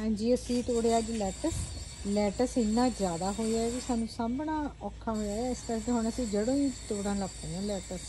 ਹਾਂਜੀ, ਅਸੀਂ ਤੋੜਿਆ ਅੱਜ ਲੈਟਸ। ਲੈਟਸ ਇੰਨਾ ਜ਼ਿਆਦਾ ਹੋਇਆ ਵੀ ਸਾਨੂੰ ਸਾਂਭਣਾ ਔਖਾ ਹੋਇਆ ਇਸ ਕਰਕੇ ਹੁਣ ਅਸੀਂ ਜੜੋਂ ਹੀ ਤੋੜਨ ਲੱਗ ਪਏ ਹਾਂ ਲੈਟਸ।